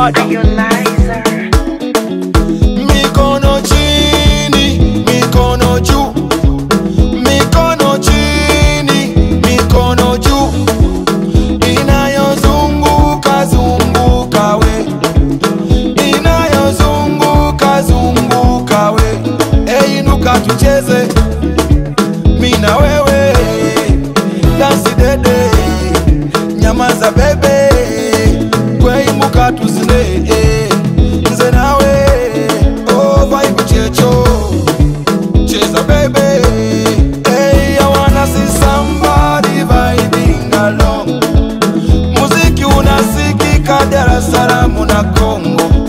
bado mikono chini mikono juu. Mikono chini mikono juu. Inayozunguka zunguka we. Inayozunguka zunguka we. Einuka hey, tucheze. Mina wewe. Dansi dede. Nyamaza bebe. Kweimuka tuzi nze nawe oh, vibe checho cheza bebe hey, I wanna see somebody vibing along muziki unasikika Dar es Salaam na Kongo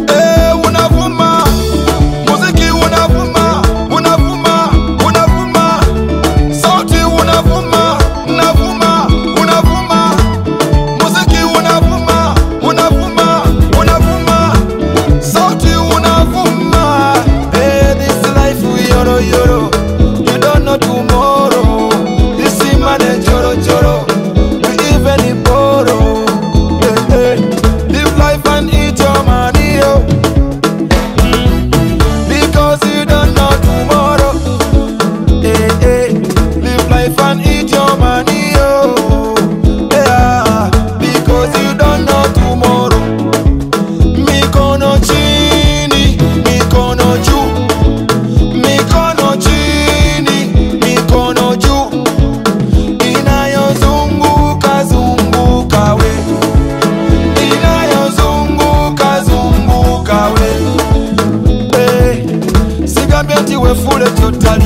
sigambye nti wefule kyotali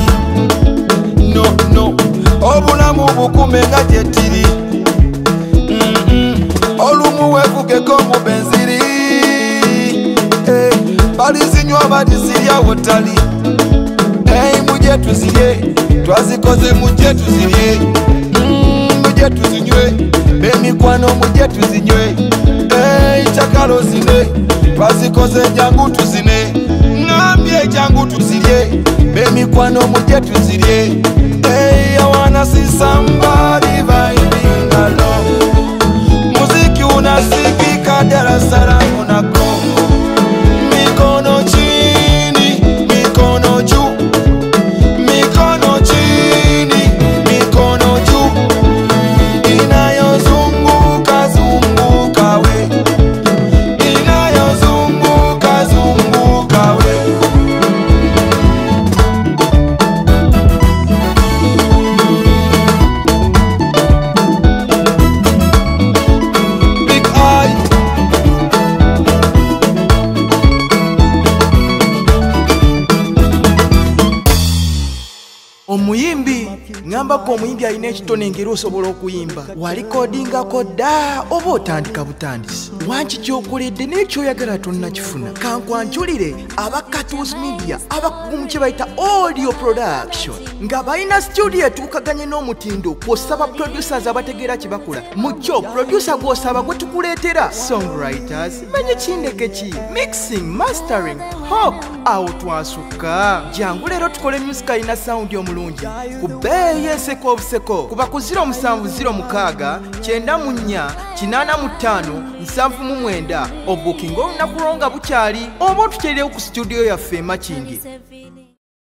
no no obulamu bukume nga gyetiri olumu wevugeko mu benziri. Hey, balizinywa badizirya wotali. Muje tuzirye twazikoze muje tuzirye. Mm, muje tuzinywe bemikwano muje tuzinywe. Hey, chakalo zine twazikoze jangu tuzine ngambye jangu tuzirye bemikwano muje tuzirye hey, I wanna see somebody muziki unasikika Dar omuyimbi ŋambako omuyimbi alina ekitone ngeri osobola okuyimba. Walikodingako dda oba otandika butandisi? Wanki kyokoledde n'ekyoyagala tonnakifuna kankwanjulire aba catus media abakugumu kye bayita audio production nga balina studio etuukaganye n'omutindo kw'osaba producers abategeera kye bakola mu kyo producer gw'osaba gwe tukuleetera songwriters manye kindeke ki? Mixing mastering ho awo twasukka jangu leero tukole music alina sawundi omulungi. Ku bbeeyi enseko obuseko kuba ku 0706 94 85 79 obukinga olunaku lwo nga bukyali oba otuteerewo ku studio yaffe emakindi